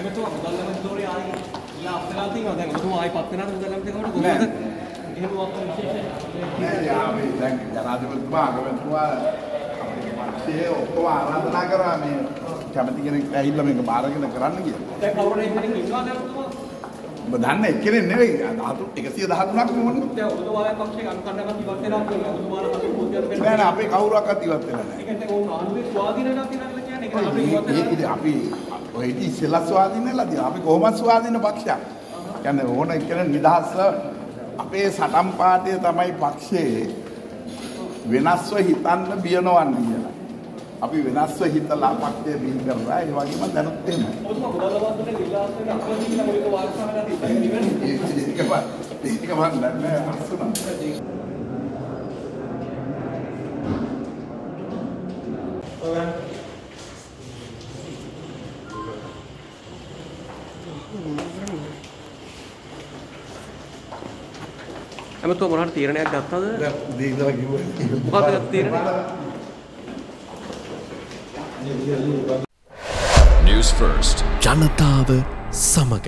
ඇමතුමා මුදල් ඇමතිවරේ ආයි. ඉලා අප්සලා තියෙනවා දැන් ඔබතුමා ආයි පත් වෙනාද මුදල් ඇමතිවරට කොහොමද? එහෙම වත් විශේෂ නෑ අපි දැන් ජනාධිපතිතුමා අගමැතිතුමා පක්ෂයේ ඔක්කොම ආරාධනා කරා මේ කැමති කෙනෙක් ඇවිල්ලා මේක බාරගෙන කරන්න කියලා. දැන් කවුරුනේ කෙනෙක් ඉන්නවද ඇමතුමා ඔබ දන්න එක්කෙනෙක් නෙවෙයි. 113ක් නෙවෙයි. දැන් ඔබතුමාගේ පක්ෂයේ අනුකම්පාවක් ඉවත් වෙනවා කියන්නේ ඔබතුමාලා අපි පොඩ්ඩක් නෑ නෑ අපේ කවුරුවක්වත් ඉවත් වෙලා නෑ. ඒ කියන්නේ ඕන ආණ්ඩුවේ ස්වාධීනතාවක් තියෙනවා කියලා කියන්නේ ඒක අපි ඉවත් වෙනවා. අපි ඔය ඉති ඉස්සෙල්ලා ස්වාධීන වෙලාදී අපි කොහොමද ස්වාධීන පක්ෂයක්. කියන්නේ ඕන එක්කෙනෙක් නිදහස්ව අපේ සටන් පාටය තමයි පක්ෂයේ වෙනස්ව හිතන්න බියනවන්න කියලා. අපි වෙනස්ව හිතලා පක්ෂය බිහි කරලා ඒ වගේම දැනුත් එහෙමයි. ඔබතුමා මුදල් ලබන්න නිලාස් වෙන අපලි ඇමතුමා මොනවාට තීරණයක් ගත්තද? දැන් දීලා කිව්වේ. මොකක්ද තීරණය News First. ජනතාව සමග